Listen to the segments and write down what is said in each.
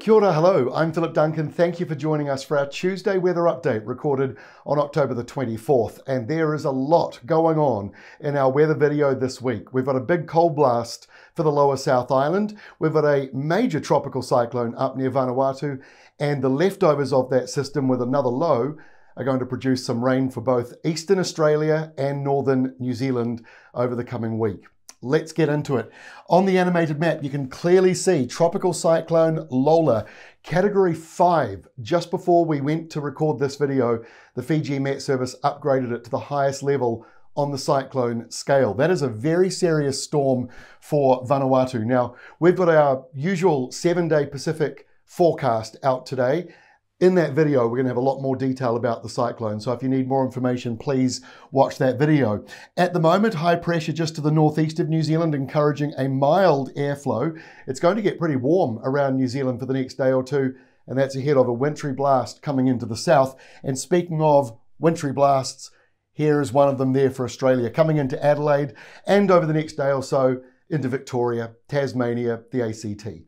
Kia ora, hello, I'm Philip Duncan. Thank you for joining us for our Tuesday weather update recorded on October the 24th. And there is a lot going on in our weather video this week. We've got a big cold blast for the lower South Island. We've got a major tropical cyclone up near Vanuatu, and the leftovers of that system with another low are going to produce some rain for both eastern Australia and northern New Zealand over the coming week. Let's get into it. On the animated map, you can clearly see Tropical Cyclone Lola, Category 5. Just before we went to record this video, the Fiji Met Service upgraded it to the highest level on the cyclone scale. That is a very serious storm for Vanuatu. Now, we've got our usual seven-day Pacific forecast out today, in that video, we're going to have a lot more detail about the cyclone. So if you need more information, please watch that video. At the moment, high pressure just to the northeast of New Zealand, encouraging a mild airflow. It's going to get pretty warm around New Zealand for the next day or two, and that's ahead of a wintry blast coming into the south. And speaking of wintry blasts, here is one of them there for Australia, coming into Adelaide and over the next day or so into Victoria, Tasmania, the ACT.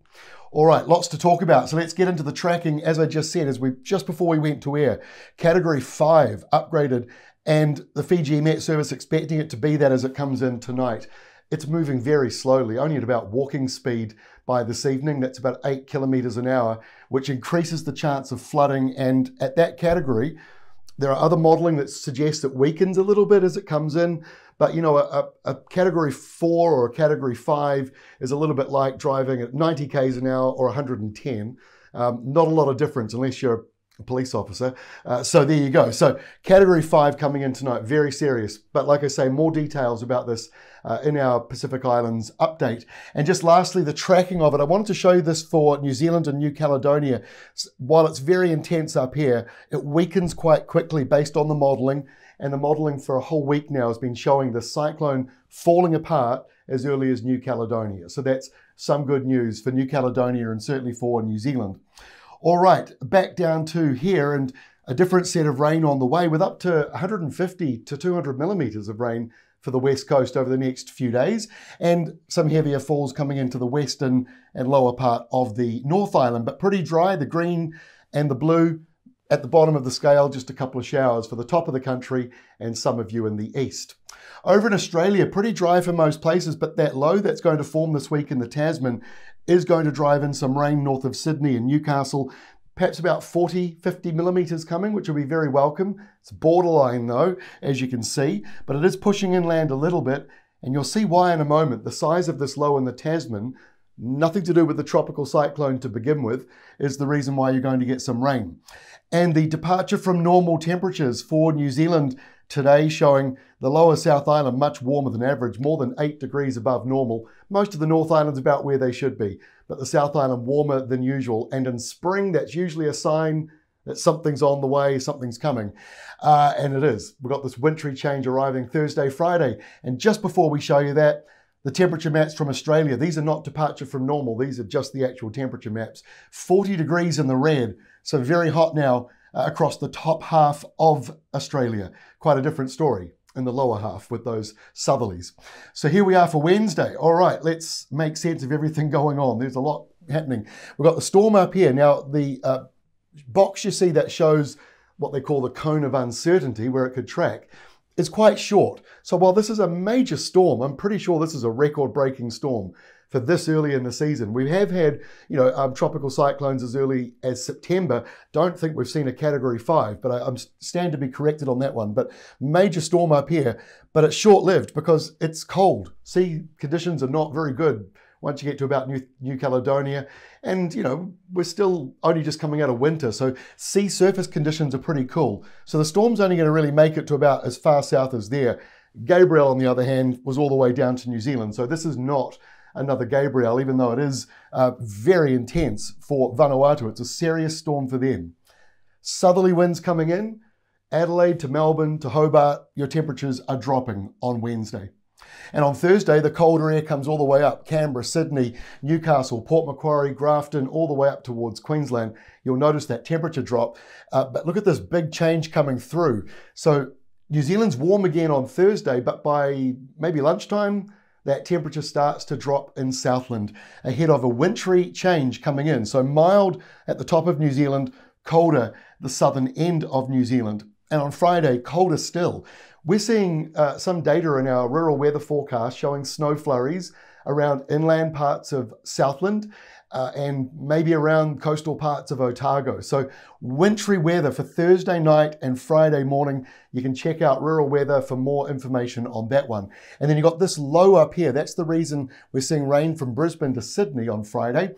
All right, lots to talk about. So let's get into the tracking. As I just said, as we just before we went to air, category five upgraded, and the Fiji Met Service expecting it to be that as it comes in tonight. It's moving very slowly, only at about walking speed by this evening. That's about eight kilometres an hour, which increases the chance of flooding. And at that category, there are other modelling that suggests it weakens a little bit as it comes in. But you know, a, a, category four or a category five is a little bit like driving at 90 k's an hour or 110. Um, not a lot of difference unless you're a police officer. Uh, so there you go. So category five coming in tonight, very serious. But like I say, more details about this uh, in our Pacific Islands update. And just lastly, the tracking of it. I wanted to show you this for New Zealand and New Caledonia. While it's very intense up here, it weakens quite quickly based on the modelling and the modelling for a whole week now has been showing the cyclone falling apart as early as New Caledonia. So that's some good news for New Caledonia and certainly for New Zealand. All right, back down to here and a different set of rain on the way with up to 150 to 200 millimetres of rain for the west coast over the next few days, and some heavier falls coming into the western and lower part of the North Island, but pretty dry. The green and the blue at the bottom of the scale, just a couple of showers for the top of the country and some of you in the east. Over in Australia, pretty dry for most places, but that low that's going to form this week in the Tasman is going to drive in some rain north of Sydney and Newcastle. Perhaps about 40, 50 millimetres coming, which will be very welcome. It's borderline though, as you can see, but it is pushing inland a little bit, and you'll see why in a moment. The size of this low in the Tasman nothing to do with the tropical cyclone to begin with, is the reason why you're going to get some rain. And the departure from normal temperatures for New Zealand today showing the lower South Island much warmer than average, more than 8 degrees above normal. Most of the North Island's about where they should be, but the South Island warmer than usual. And in spring, that's usually a sign that something's on the way, something's coming. Uh, and it is. We've got this wintry change arriving Thursday, Friday. And just before we show you that, the temperature maps from Australia, these are not departure from normal, these are just the actual temperature maps. 40 degrees in the red, so very hot now uh, across the top half of Australia. Quite a different story in the lower half with those southerlies. So here we are for Wednesday. All right, let's make sense of everything going on. There's a lot happening. We've got the storm up here. Now, the uh, box you see that shows what they call the cone of uncertainty, where it could track is quite short. So while this is a major storm, I'm pretty sure this is a record-breaking storm for this early in the season. We have had, you know, um, tropical cyclones as early as September. Don't think we've seen a Category 5, but I, am stand to be corrected on that one. But major storm up here, but it's short-lived because it's cold. Sea conditions are not very good once you get to about New, New Caledonia. And, you know, we're still only just coming out of winter, so sea surface conditions are pretty cool. So the storm's only going to really make it to about as far south as there. Gabrielle, on the other hand, was all the way down to New Zealand. So this is not another Gabrielle, even though it is uh, very intense for Vanuatu. It's a serious storm for them. Southerly winds coming in. Adelaide to Melbourne to Hobart, your temperatures are dropping on Wednesday. And on Thursday, the colder air comes all the way up Canberra, Sydney, Newcastle, Port Macquarie, Grafton, all the way up towards Queensland. You'll notice that temperature drop. Uh, but look at this big change coming through. So New Zealand's warm again on Thursday, but by maybe lunchtime, that temperature starts to drop in Southland ahead of a wintry change coming in. So mild at the top of New Zealand, colder the southern end of New Zealand. And on Friday, colder still. We're seeing uh, some data in our rural weather forecast showing snow flurries around inland parts of Southland uh, and maybe around coastal parts of Otago. So, wintry weather for Thursday night and Friday morning. You can check out rural weather for more information on that one. And then you've got this low up here. That's the reason we're seeing rain from Brisbane to Sydney on Friday.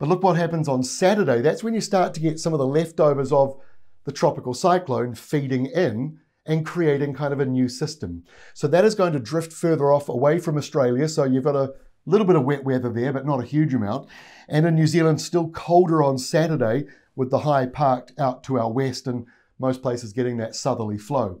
But look what happens on Saturday. That's when you start to get some of the leftovers of the tropical cyclone feeding in and creating kind of a new system. So that is going to drift further off away from Australia. So you've got a little bit of wet weather there, but not a huge amount. And in New Zealand, still colder on Saturday with the high parked out to our west and most places getting that southerly flow.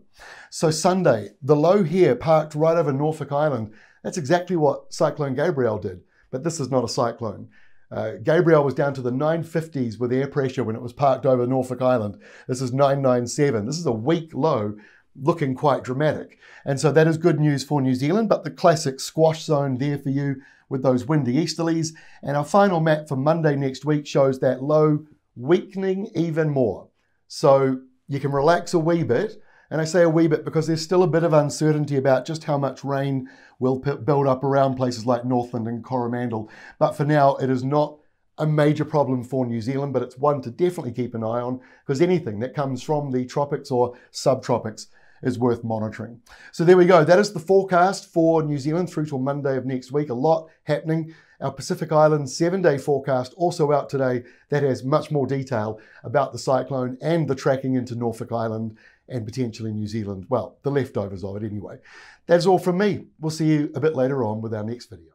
So Sunday, the low here parked right over Norfolk Island. That's exactly what Cyclone Gabrielle did, but this is not a cyclone. Uh, Gabrielle was down to the 950s with air pressure when it was parked over Norfolk Island. This is 997. This is a weak low looking quite dramatic. And so that is good news for New Zealand, but the classic squash zone there for you with those windy easterlies. And our final map for Monday next week shows that low weakening even more. So you can relax a wee bit. And I say a wee bit because there's still a bit of uncertainty about just how much rain will build up around places like Northland and Coromandel. But for now, it is not a major problem for New Zealand, but it's one to definitely keep an eye on because anything that comes from the tropics or subtropics is worth monitoring. So there we go. That is the forecast for New Zealand through till Monday of next week. A lot happening. Our Pacific Islands seven day forecast also out today that has much more detail about the cyclone and the tracking into Norfolk Island and potentially New Zealand. Well, the leftovers of it anyway. That's all from me. We'll see you a bit later on with our next video.